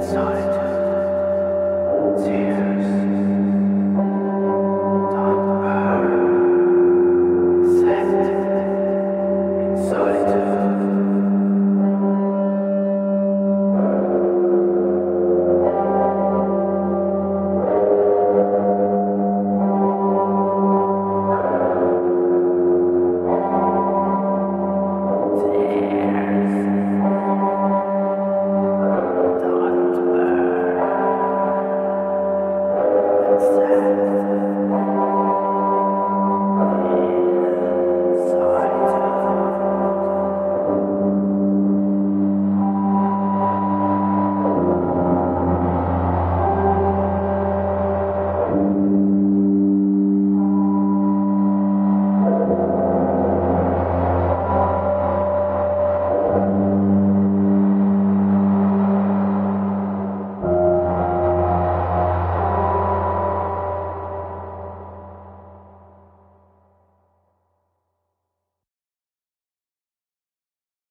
Inside.